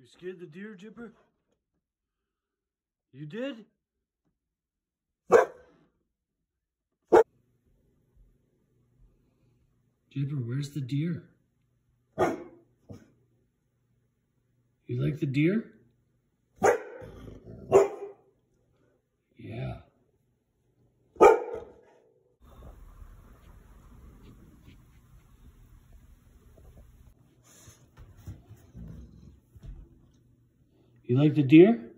You scared the deer, Jipper? You did? Jipper, where's the deer? You like the deer? You like the deer?